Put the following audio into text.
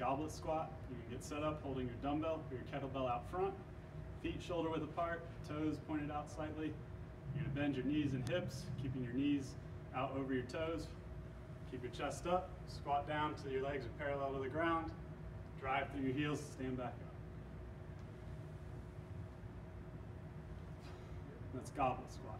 goblet squat. You can get set up holding your dumbbell or your kettlebell out front, feet shoulder width apart, toes pointed out slightly. You're gonna bend your knees and hips, keeping your knees out over your toes. Keep your chest up, squat down till your legs are parallel to the ground. Drive through your heels, stand back up. That's goblet squat.